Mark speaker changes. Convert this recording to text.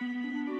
Speaker 1: Música